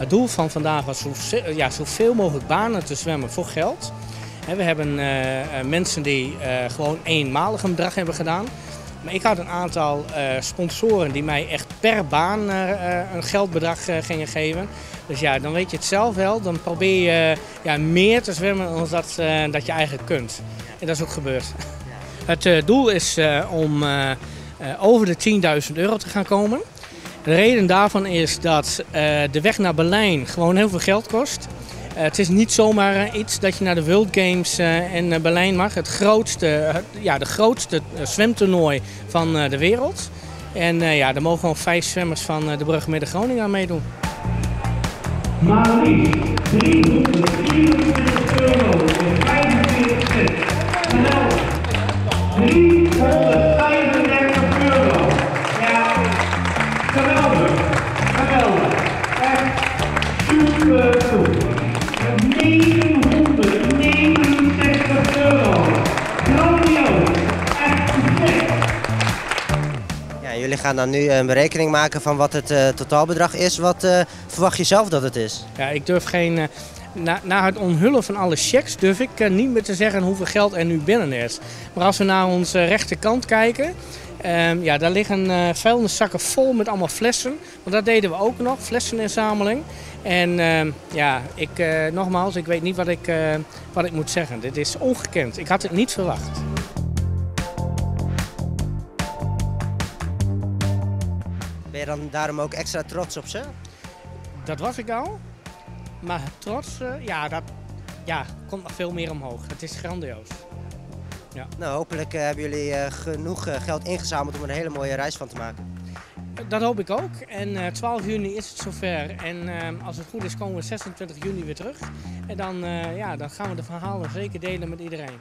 Het doel van vandaag was zo, ja, zoveel mogelijk banen te zwemmen voor geld. We hebben mensen die gewoon eenmalig een bedrag hebben gedaan. Maar ik had een aantal sponsoren die mij echt per baan een geldbedrag gingen geven. Dus ja, dan weet je het zelf wel. Dan probeer je ja, meer te zwemmen dan dat, dat je eigenlijk kunt. En dat is ook gebeurd. Het doel is om over de 10.000 euro te gaan komen. De reden daarvan is dat de weg naar Berlijn gewoon heel veel geld kost. het is niet zomaar iets dat je naar de World Games in Berlijn mag. Het grootste, ja, de grootste zwemtoernooi van de wereld. En ja, daar mogen gewoon vijf zwemmers van de Brugge Groningen aan meedoen. Maar liefst 324 euro en 45 cent. Geweldig. 335 969 euro. Grandioos. Echt perfect. Ja, jullie gaan dan nu een berekening maken van wat het uh, totaalbedrag is. Wat uh, verwacht je zelf dat het is? Ja, ik durf geen... Na, na, het onthullen van alle checks durf ik niet meer te zeggen hoeveel geld er nu binnen is. Maar als we naar onze rechterkant kijken, um, ja, daar liggen uh, vuilniszakken vol met allemaal flessen. Want dat deden we ook nog, flesseninzameling. En uh, ja, ik, uh, nogmaals, ik weet niet wat ik, wat ik moet zeggen. Dit is ongekend. Ik had het niet verwacht. Ben je dan daarom ook extra trots op ze? Dat was ik al. Maar trots, uh, ja, dat ja, komt nog veel meer omhoog. Het is grandioos. Ja. Nou, hopelijk uh, hebben jullie uh, genoeg geld ingezameld om er een hele mooie reis van te maken. Dat hoop ik ook. En 12 juni is het zover. En als het goed is komen we 26 juni weer terug. En dan, ja, dan gaan we de verhalen zeker delen met iedereen.